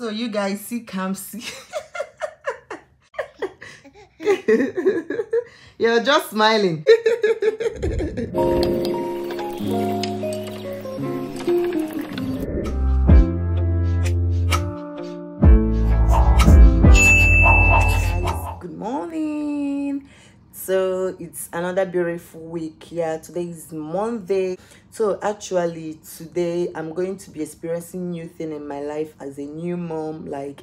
So you guys see Kamsi. You're just smiling. So it's another beautiful week. Yeah, today is Monday. So actually today I'm going to be experiencing new thing in my life as a new mom. Like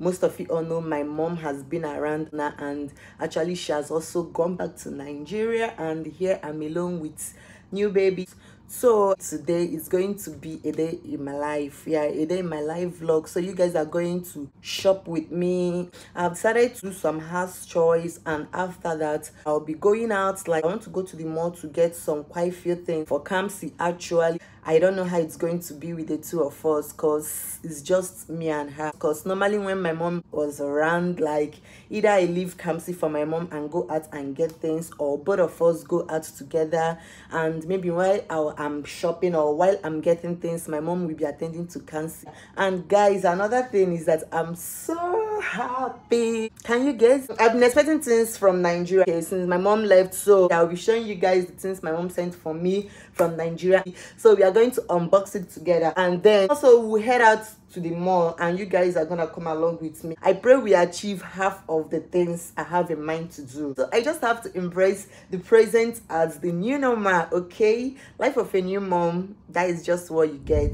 most of you all know my mom has been around now and actually she has also gone back to Nigeria and here I'm alone with new baby so today is going to be a day in my life. Yeah a day in my life vlog. So you guys are going to shop with me. I've decided to do some house chores and after that i'll be going out. Like i want to go to the mall to get some quite few things for Kamsi actually I don't know how it's going to be with the two of us because it's just me and her. Because normally when my mom was around, like either I leave Kamsi for my mom and go out and get things or both of us go out together and maybe while I'm shopping or while I'm getting things, my mom will be attending to Kamsi. And guys, another thing is that I'm so happy. Can you guess? I've been expecting things from Nigeria okay, since my mom left. So I'll be showing you guys the things my mom sent for me from Nigeria. So we are going to unbox it together and then also we'll head out to the mall and you guys are gonna come along with me. I pray we achieve half of the things i have in mind to do. So i just have to embrace the present as the new normal okay? Life of a new mom that is just what you get.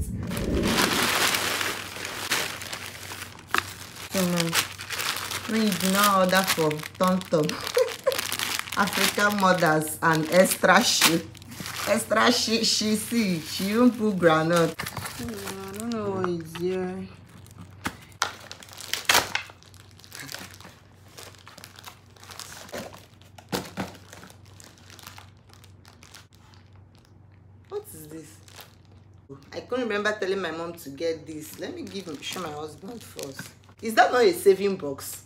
When you do not order for tom african mothers and extra shit extra she she see she even put groundnut i don't know what is here what is this? I couldn't remember telling my mom to get this. Let me give show my husband first. Is that not a saving box?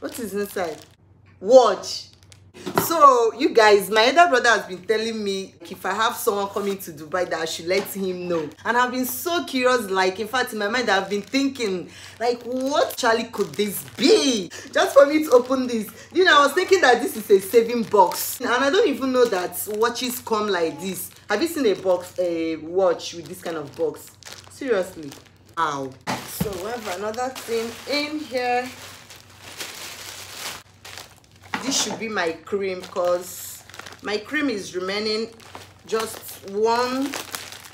What is inside? Watch so you guys my elder brother has been telling me if i have someone coming to dubai that i should let him know. And i've been so curious like in fact in my mind i've been thinking like what charlie could this be? Just for me to open this. You know i was thinking that this is a saving box. And i don't even know that watches come like this. Have you seen a box a watch with this kind of box? Seriously. Wow. So we have another thing in here this should be my cream because my cream is remaining just one.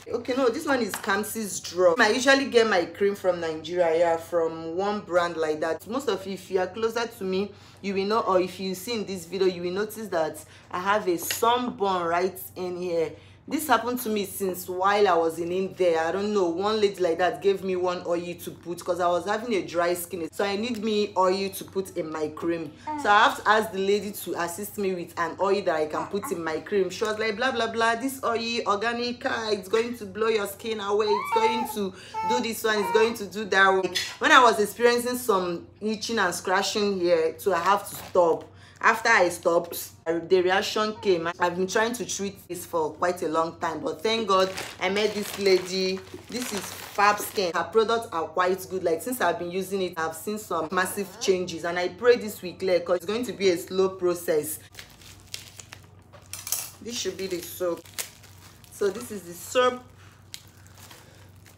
Okay no this one is Kamsi's drop I usually get my cream from Nigeria yeah from one brand like that. Most of you if you are closer to me you will know or if you see in this video you will notice that I have a sunburn right in here this happened to me since while i was in india. I don't know one lady like that gave me one oil to put because i was having a dry skin. So i need me oil to put in my cream. So i have to ask the lady to assist me with an oil that i can put in my cream. She was like blah blah blah this oil organic ah, it's going to blow your skin away. It's going to do this one it's going to do that one. When i was experiencing some itching and scratching here so i have to stop after i stopped the reaction came. I've been trying to treat this for quite a long time but thank god i met this lady. This is fab skin. Her products are quite good. Like since i've been using it i've seen some massive changes and i pray this will clear because it's going to be a slow process. This should be the soap. So this is the soap.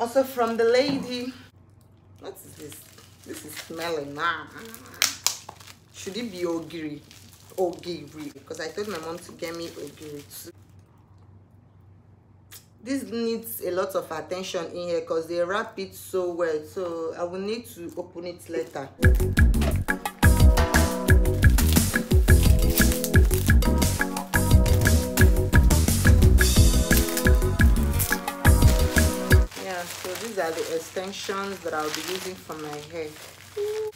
Also from the lady. What is this? This is smelling. Ah should it be ogiri? Ogiri because i told my mom to get me ogiri too. This needs a lot of attention in here because they wrap it so well so i will need to open it later. Yeah so these are the extensions that i'll be using for my hair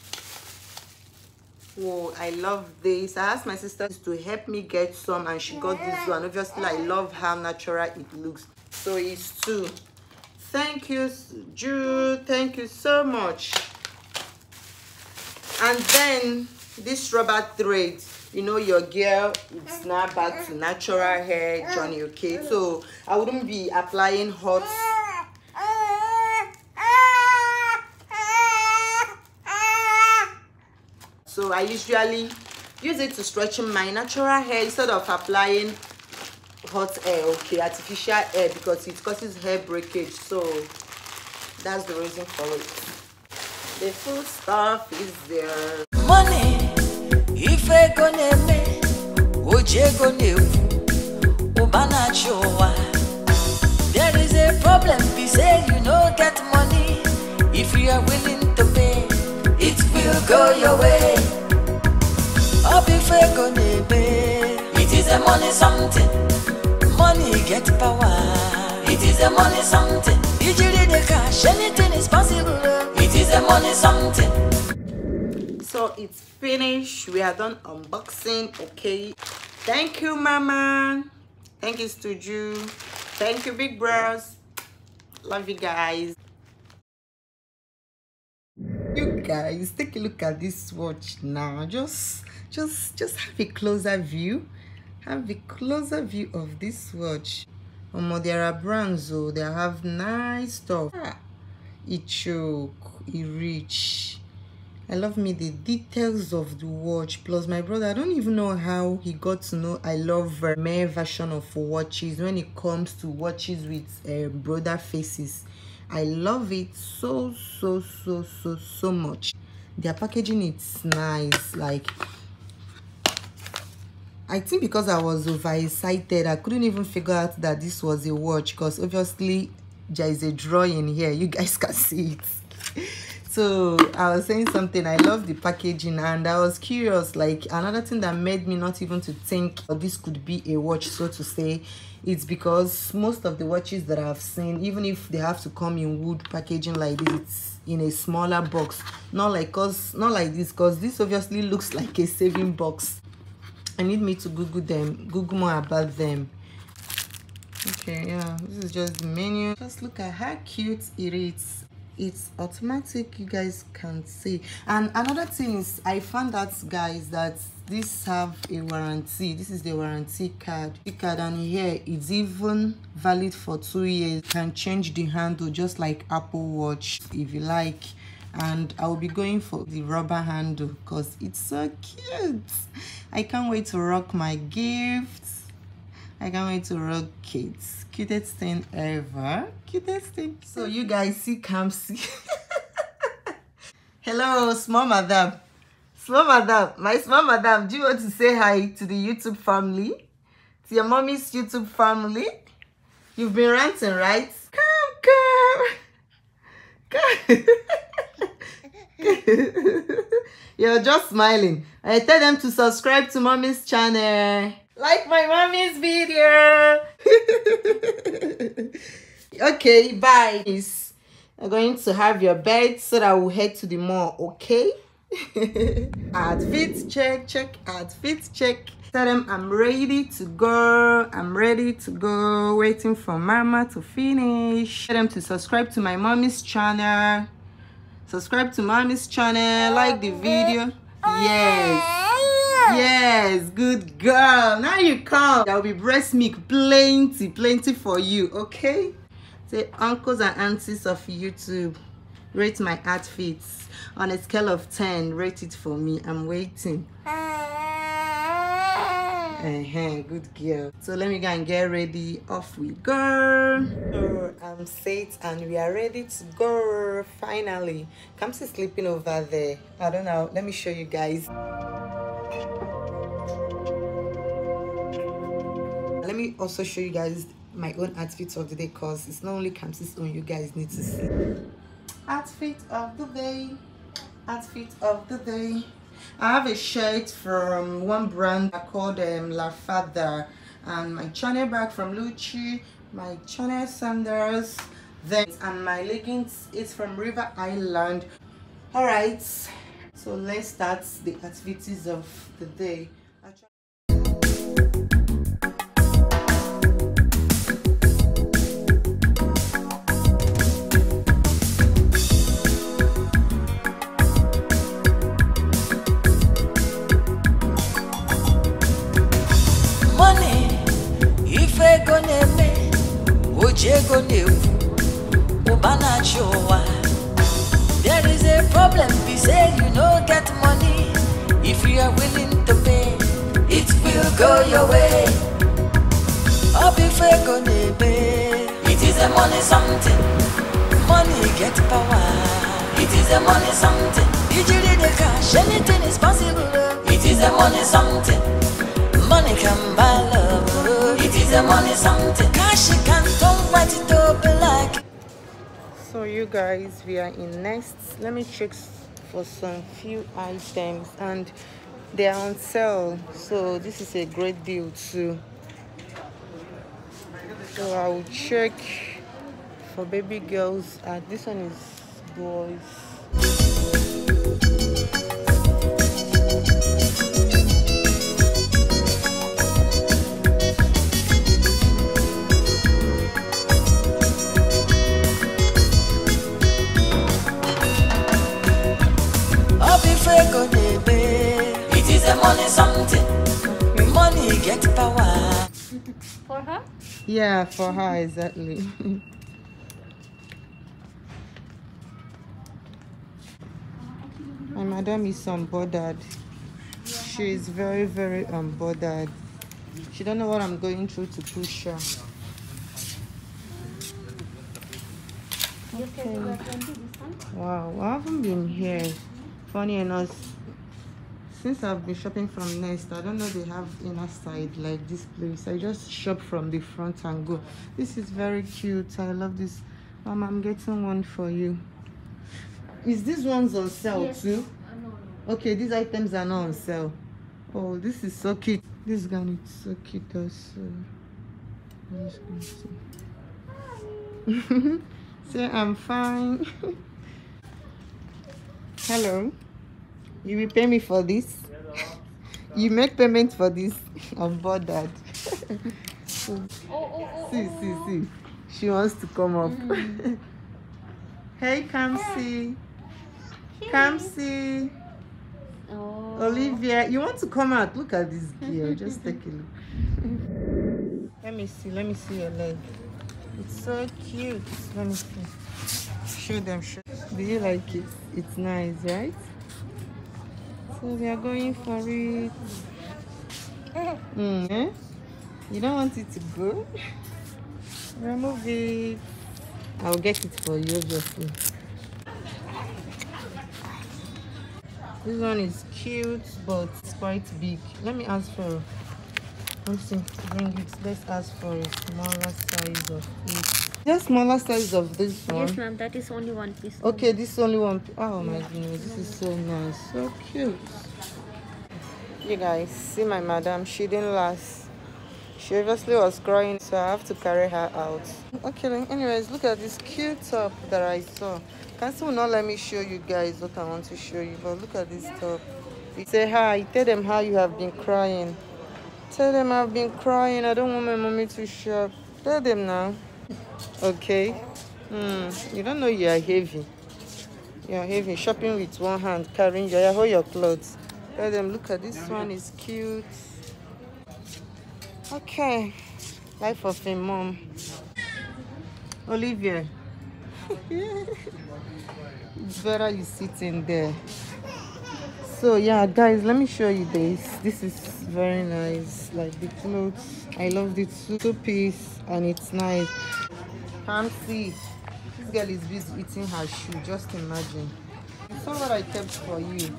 Whoa, I love this. I asked my sister to help me get some and she got this one. Obviously, I love how natural it looks. So it's two. Thank you, Jude. Thank you so much. And then this rubber thread. You know, your girl, it's now back to natural hair journey, okay? So I wouldn't be applying hot so i usually use it to stretching my natural hair instead of applying hot air okay artificial air because it causes hair breakage. So that's the reason for it. The full stuff is there. Money ife ego na-eme oji ego na-ekwu ụba na-achị there is a problem be say you no get money. If you are willing to pay it will go your way money something. Money get power. It is a money something. Ijiri the cash anything is possible. It is a money something. So it's finished. We are done unboxing okay? Thank you mama. Thank you stuju. Thank you big bros. Love you guys. You guys take a look at this watch now. Just just just have a closer view have a closer view of this watch um, there are brands oh they have nice stuff ah, it choke it reach I love me the details of the watch. Plus, my brother, I don't even know how he got to know I love mere version of watches when it comes to watches with uh, brother faces. I love it so, so, so, so, so much. Their packaging it's nice. Like, I think because I was overexcited, I couldn't even figure out that this was a watch because obviously there is a drawing here. You guys can see it. so i was saying something i love the packaging and i was curious like another thing that made me not even to think this could be a watch so to say it's because most of the watches that i've seen even if they have to come in wood packaging like this it's in a smaller box not like cause not like this because this obviously looks like a saving box i need me to google them google more about them. Okay yeah this is just the menu. Just look at how cute it is. It's automatic you guys can see. And another thing is i found out guys that this have a warranty. This is the warranty card. The card and here it's even valid for two years. You can change the handle just like apple watch if you like and i will be going for the rubber handle because it's so cute i can't wait to rock my gifts I can't wait to rock kids. Cutest thing ever. Cutest thing. So you guys see Kamsi. Hello, small madam. Small madam. My small madam, do you want to say hi to the YouTube family? To your mommy's YouTube family? You've been ranting, right? Come, come. Come. You're just smiling. I tell them to subscribe to mommy's channel. Like my mommy's video. Okay bye You're going to have your bed so that we'll head to the mall okay? Outfit check check outfit check. Tell them i'm ready to go. I'm ready to go. Waiting for mama to finish. Tell them to subscribe to my mommy's channel subscribe to mommy's channel like the video yes Yes, good girl. Now you come. There will be breast milk plenty, plenty for you, okay? Say uncles and aunties of YouTube, rate my outfits. On a scale of 10, rate it for me. I'm waiting. Good girl. So let me go and get ready. Off we go. So I'm set and we are ready to go. Finally. Kamsi sleeping over there. I don't know. Let me show you guys. let me also show you guys my own outfit of the day because it's not only Kamsi's own you guys need to see outfit of the day outfit of the day I have a shirt from one brand called um, La Fada and my Chanel bag from Lucci my Chanel sandals then and my leggings is from River Island. All right so let's start the activities of the day is a money something. Usually the cash, anything is possible. It is a money something. Money can buy love. It is a money something. Cash can turn white to black. so you guys we are in next let me check for some few items and they are on sale so this is a great deal too so i will check for baby girls uh, this one is boys money something. Money get power. For her? yeah for her exactly my madam is unbothered she is very very unbothered she don't know what i'm going through to push her You can do it this one. wow i haven't been here funny enough since i've been shopping from Next i don't know they have inner side like this place. I just shop from the front and go. This is very cute. I love this. Mom i'm getting one for you. Is this one's on sale Yes. too? Okay these items are not on sale. Oh this is so cute. This gun is so cute also. I'm just gonna see. say i'm fine. Hello you will pay me for this you make payment for this i'm bothered Oh, oh, oh. see see see she wants to come up mm-hmm. hey kamsi kamsi Oh. Olivia, you want to come out? Look at this girl. Just take a look. Let me see. Let me see your leg. It's so cute. Let me see. Show them. Show. Do you like it? It's nice, right? So we are going for it. Mm, eh? You don't want it to go? Remove it. I'll get it for you, obviously. This one is cute, but it's quite big. Let me ask for. See, bring it. Let's ask for a smaller size of it. Just smaller size of this one. Yes, ma'am. That is only one piece. Okay, this is only one. p- Oh my goodness, this is so nice, so cute. You guys, see my madam. She didn't last. She obviously was crying, so I have to carry her out. Okay, anyways, look at this cute top that I saw. Kamsi will not let me show you guys what I want to show you, but look at this top. You say hi. Tell them how you have been crying. Tell them I've been crying. I don't want my mommy to shop. Tell them now. Okay. Hmm. You don't know you are heavy. You are heavy. Shopping with one hand, carrying your hold your clothes. Tell them, look at this one is cute. Okay. Life of a mom. Olivia. it's better you sit in there. So yeah, guys, let me show you this. This is very nice. Like the clothes. I love the two piece and it's nice. Can't see. This girl is busy eating her shoe. Just imagine. You saw what I kept for you.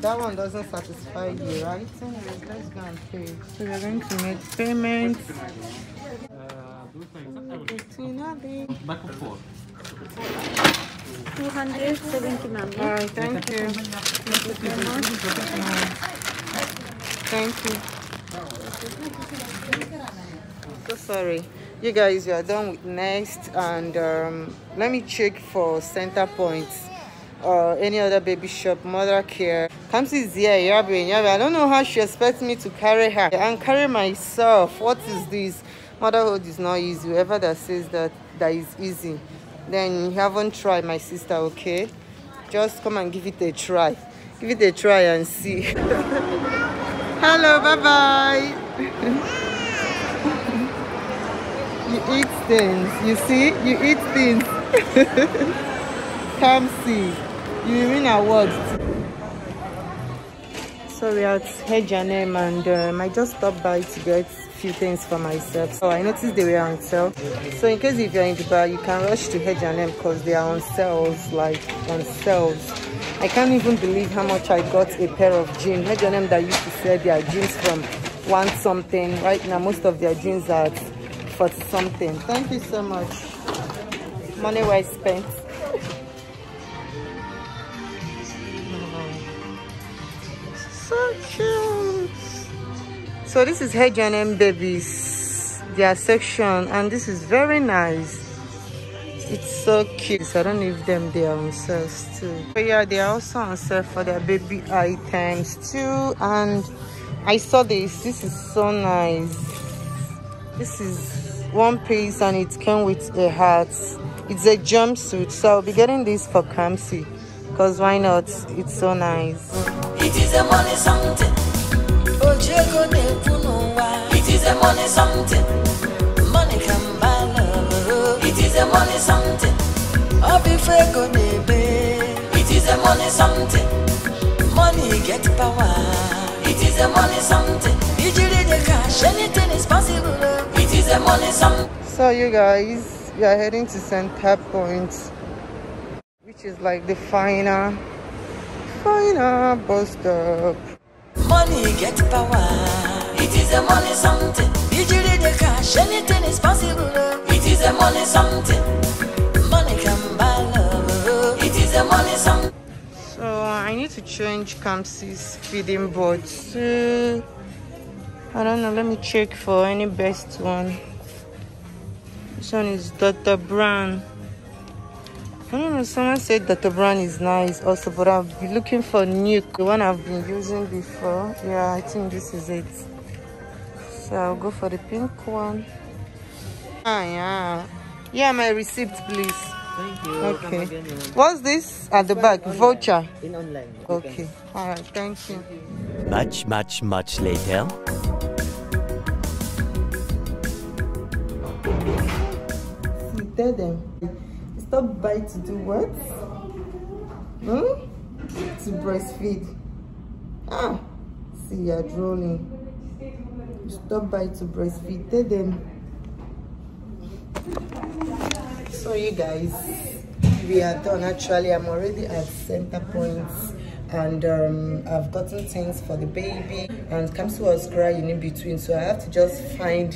That one doesn't satisfy you, right? Anyways, let's go and pay. So we're going to make payment. Back and forth. 270, ma'am. All right, thank you. Thank you. So sorry. You guys, you are done with next, and um, let me check for center points or any other baby shop, Mothercare. Kamsi is here, Yabe, Yabe. I don't know how she expects me to carry her and carry myself. What is this? Motherhood is not easy. Whoever that says that that is easy, then you haven't tried, my sister. Okay, just come and give it a try. Give it a try and see. Hello, bye bye. eat things. You see, you eat things. Come see. You win awards. So we're at H&M and um, I just stopped by to get a few things for myself. So I noticed they were on sale. So in case if you're in Dubai, you can rush to H&M because they are on sales, like on sales. I can't even believe how much I got a pair of jeans. H&M that used to sell their jeans from one something. Right now, most of their jeans are 40 something. Thank you so much. Money well spent. so cute. So this is H&M babies, their section, and this is very nice. It's so cute. So I don't if them they are on sales too. But yeah, they are also on sale for their baby items too. And I saw this. This is so nice. This is one piece and it came with a hat. It's a jumpsuit. So I'll be getting this for Kamsi. Because why not? It's so nice. It is a money something. Ojego na-ekwu n'ụwa. It is a money something. Money can buy love. It is a money something. Ọ bụ ife ego na-eme. It is a money something. Money get power. It is a money something. Ijiri the cash, anything is possible. Oh. So you guys, we are heading to Center Point, which is like the final, final bus stop. Money get power. It is a money something. Ijiri the cash, anything is possible. It is a money something. Money can buy love. It is a money something. So I need to change Kamsi's feeding board to, I don't know, let me check for any best one. This one is Dr. Brown. I don't know, someone said Dr. Brown is nice also, but I've been looking for NUK, the one I've been using before. Yeah, I think this is it. So I'll go for the pink one. Ah, yeah. Yeah, my receipt, please. Thank you. Okay. What's this at the back? Voucher. In online. Okay. All right. Thank you. Much, much, much later. Tell them. Stop by to do what? Hmm? To breastfeed. Ah. See, you're drooling. Stop by to breastfeed. Tell them. So you guys, we are done. Actually, I'm already at center points and um, I've gotten things for the baby and Kamsi was crying in between so I have to just find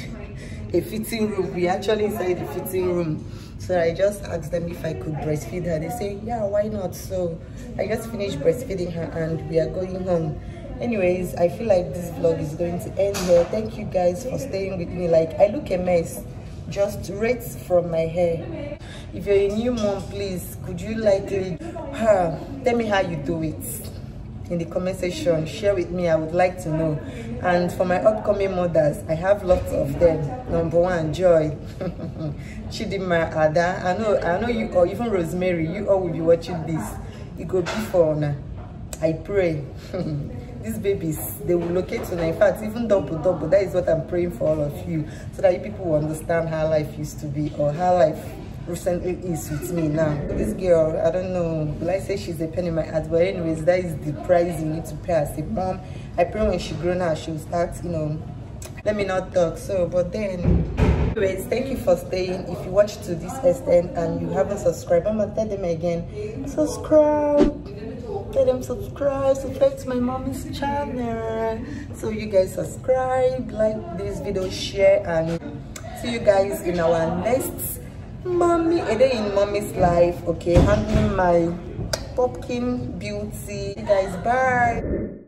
a fitting room. We actually inside the fitting room. So I just asked them if I could breastfeed her. They say, yeah, why not? So I just finished breastfeeding her and we are going home. Anyways, I feel like this vlog is going to end here. Thank you guys for staying with me. Like, I look a mess. Just right from my hair. If you're a new mom, please, could you like uh, tell me how you do it? In the comment section share with me i would like to know. And for my upcoming mothers i have lots of them. Number one joy chidima ada. I know i know you or even rosemary you all will be watching this. It go be for i pray. These babies they will locate to in fact even double double that is what i'm praying for all of you so that you people will understand how life used to be or how life recently is with me now. This girl i don't know. Will i say she's a pen in my heart? But anyways that is the price you need to pay as a mom. I pray when she grown up she'll start you know. Let me not talk. So but then anyways thank you for staying. If you watched to this extent and you haven't subscribed i'm gonna tell them again. Subscribe. Tell them subscribe. Subscribe to my mommy's channel. So you guys subscribe like this video share and see you guys in our next mommy a day in mommy's life? Okay handling my pumpkin beauty. You guys bye